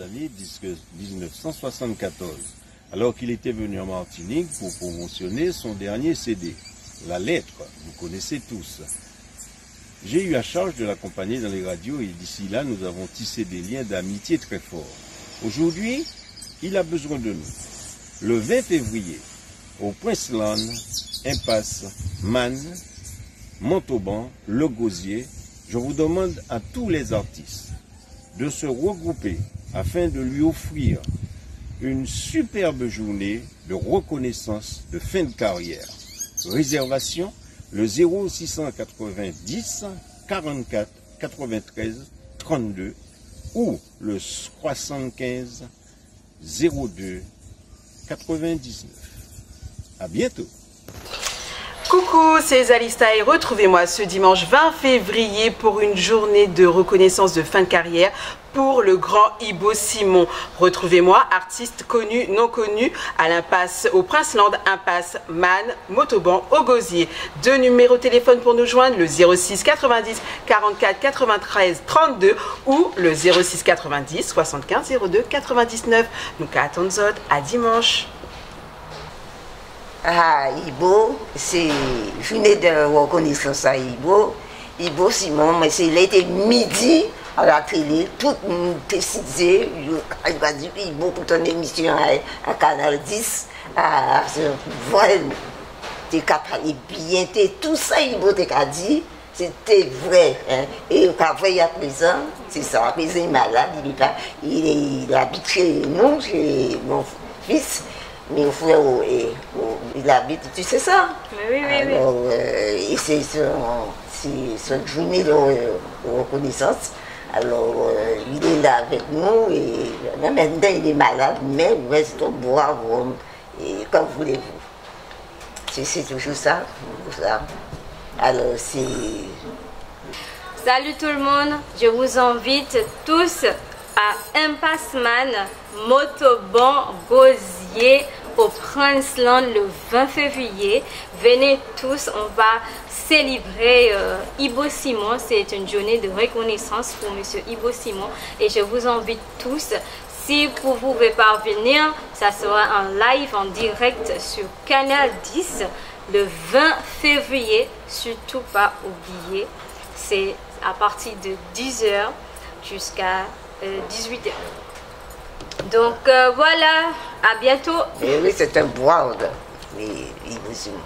années 1974, alors qu'il était venu en Martinique pour promotionner son dernier CD, La Lettre, vous connaissez tous. J'ai eu à charge de l'accompagner dans les radios et d'ici là, nous avons tissé des liens d'amitié très forts. Aujourd'hui, il a besoin de nous. Le 20 février, au Princeland, Impasse, Man, Montauban, Le Gosier, je vous demande à tous les artistes de se regrouper afin de lui offrir une superbe journée de reconnaissance de fin de carrière. Réservation le 0690 44 93 32 ou le 75 02 99. À bientôt. Coucou, c'est Zalista et retrouvez-moi ce dimanche 20 février pour une journée de reconnaissance de fin de carrière pour le grand Ibo Simon. Retrouvez-moi, artiste connu, non connu, à l'impasse, au Princeland, impasse, Man, Motoban, au Gosier. Deux numéros de téléphone pour nous joindre, le 06 90 44 93 32 ou le 06 90 75 02 99. Nous attendons à dimanche. Ah, Ibo, c'est journée de reconnaissance à Ibo. Ibo Simon, mais c'est l'été midi à la télé, tout le monde précisé, il va dire Ibo pour ton émission à, à Canal 10, à, voilà, t'es capable bien, tout ça Ibo t'a dit, c'était vrai. Hein. Et après, il y a présent, c'est ça, il est malade, il, est pas, il, est, il habite chez nous, chez mon fils. Mais au frère, il habite, tu sais ça? Oui, oui, oui. Alors, euh, et c'est son journée de reconnaissance. Alors, euh, il est là avec nous et maintenant il est malade, mais il reste bravo. Et comme voulez-vous. C'est toujours ça, ça. Alors, c'est. Salut tout le monde, je vous invite tous à Impassman Motoban Gosier au Princeland le 20 février. Venez tous, on va célébrer euh, Ibo Simon. C'est une journée de reconnaissance pour Monsieur Ibo Simon et je vous invite tous. Si vous pouvez pas venir, ça sera un live en direct sur Canal 10 le 20 février. Surtout pas oublier, c'est à partir de 10h jusqu'à 18h. Donc euh, voilà, à bientôt. Et oui, c'est un bois. Oui, Ibo Simon.